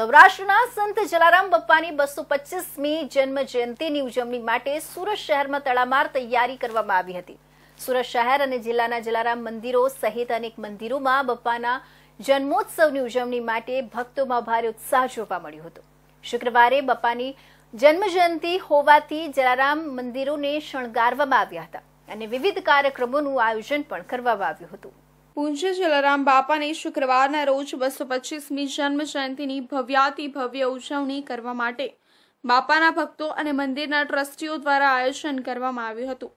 સૌરાષ્ટ્રના સંત જલારામ બપ્પાની બસો પચીસમી જન્મ જયંતિની ઉજવણી માટે સુરત શહેરમાં તડામાર તૈયારી કરવામાં આવી હતી. સુરત શહેર અને જિલ્લાના જલારામ મંદિરો સહિત અનેક મંદિરોમાં બપ્પાના જન્મોત્સવની ઉજવણી માટે ભક્તોમાં ભારે ઉત્સાહ જોવા મળ્યો હતો. શુક્રવારે બપ્પાની જન્મ જયંતિ હોવાથી જલારામ મંદિરોને શણગારવામાં આવ્યા હતા અને વિવિધ કાર્યક્રમોનું આયોજન પણ કરવામાં આવ્યું હતું. પૂજ્ય જલારામ બાપાની શુક્રવારના રોજ બસો પચીસમી જન્મ જયંતિની ભવ્યાતિ ભવ્ય ઉજવણી કરવા માટે બાપાના ભક્તો અને મંદિરના ટ્રસ્ટીઓ દ્વારા આયોજન કરવામાં આવ્યું હતું.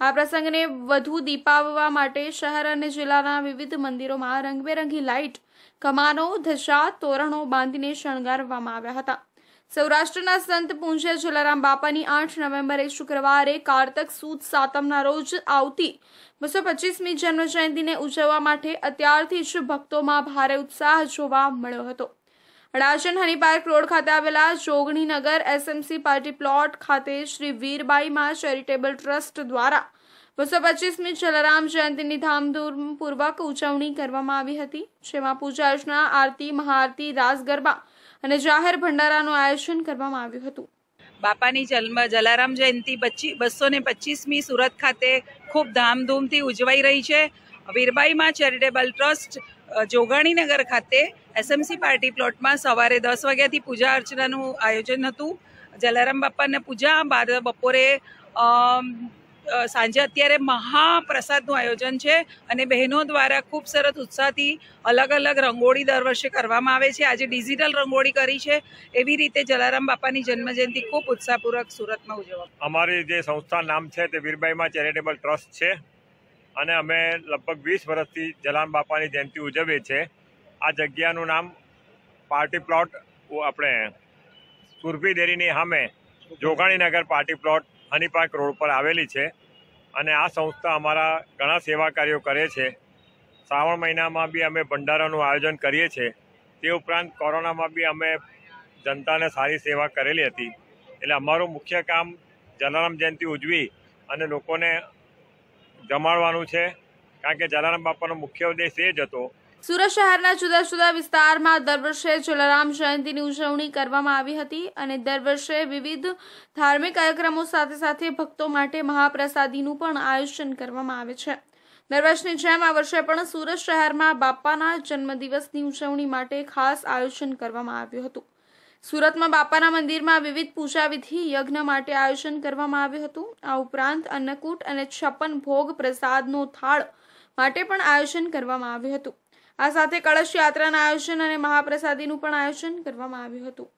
આ પ્રસંગને વધુ દીપાવવા માટે શહેર અને જિલ્લાના વિવિધ મંદિરોમાં રંગબેરંગી લાઇટ, કમાનો, ધજા, તોરણો બાંધીને શણગારવામાં આવ્યા હતા. સૌરાષ્ટ્રના સંત પૂંજ્ય જલારામ બાપાની આઠ નવેમ્બરે શુક્રવારે કારતક સુદ સાતમના રોજ આવતી બસો પચીસમી જન્મ જયંતિને ઉજવવા માટે અત્યારથી જ ભક્તોમાં ભારે ઉત્સાહ જોવા મળ્યો હતો. અડાજણ હનીપાર્ક રોડ ખાતે આવેલા જોગણીનગર એસએમસી પાર્ટી પ્લોટ ખાતે શ્રી વીરબાઈમાં ચેરિટેબલ ટ્રસ્ટ દ્વારા બસો પચીસમી જલારામ જયંતિની ધામધૂમપૂર્વક ઉજવણી કરવામાં આવી હતી, જેમાં પૂજા અર્ચના, આરતી, મહાઆરતી, રાસ ગરબા અને જાહેર ભંડારાનું આયોજન કરવામાં આવ્યું હતું. બાપાની જન્મ જલારામ જયંતિ પચી બસો ને પચીસમી સુરત ખાતે ખૂબ ધામધૂમથી ઉજવાઈ રહી છે. વીરબાઈમાં ચેરિટેબલ ટ્રસ્ટ જોગાણીનગર ખાતે એસએમસી પાર્ટી પ્લોટમાં સવારે દસ વાગ્યાથી પૂજા અર્ચનાનું આયોજન હતું. જલારામ બાપાને પૂજા બાદ બપોરે સાંજે અત્યારે મહાપ્રસાદનું આયોજન છે અને બહેનો દ્વારા ખૂબ સરસ ઉત્સાહથી અલગ અલગ રંગોળી દર વર્ષે કરવામાં આવે છે. આજે ડિજિટલ રંગોળી કરી છે. એવી રીતે જલારામ બાપાની જન્મજયંતિ ખૂબ ઉત્સાહપૂર્વક સુરતમાં ઉજવવા અમારી જે સંસ્થા નામ છે તે વીરબાઈમાં ચેરિટેબલ ટ્રસ્ટ છે અને અમે લગભગ વીસ વર્ષથી જલારામ બાપાની જયંતિ ઉજવીએ છીએ. આ જગ્યાનું નામ પાર્ટી પ્લોટ આપણે સુરભી ડેરીની સામે Joganinagar party plot Honey Park road પર આવેલી છે અને આ સંસ્થા અમારા ઘણા સેવા કાર્યો કરે છે. શ્રાવણ મહિનામાં બી અમે ભંડારાનું આયોજન કરીએ છીએ તે ઉપરાંત કોરોનામાં બી અમે જનતાને સારી સેવા કરેલી હતી. એટલે અમારું મુખ્ય કામ જલારામ જયંતિ ઉજવી અને લોકોને જમાડવાનું છે. કારણ કે જલારામ બાપાનો મુખ્ય ઉદ્દેશ એ જ હતો સુરત શહેરના જુદા જુદા વિસ્તારમાં દર વર્ષે જલારામ જયંતિની ઉજવણી કરવામાં આવી હતી અને દર વર્ષે વિવિધ ધાર્મિક કાર્યક્રમો સાથે સાથે ભક્તો માટે મહાપ્રસાદીનું પણ આયોજન કરવામાં આવે છે. દર વર્ષની જેમ આ વર્ષે પણ સુરત શહેરમાં બાપાના જન્મદિવસની ઉજવણી માટે ખાસ આયોજન કરવામાં આવ્યું હતું. સુરતમાં બાપાના મંદિરમાં વિવિધ પૂજા વિધિ યજ્ઞ માટે આયોજન કરવામાં આવ્યું હતું. આ ઉપરાંત અન્નકૂટ અને છપ્પન ભોગ પ્રસાદનો થાળ માટે પણ આયોજન કરવામાં આવ્યું હતું. આ સાથે કળશ યાત્રાના આયોજન અને મહાપ્રસાદીનું પણ આયોજન કરવામાં આવ્યું હતું.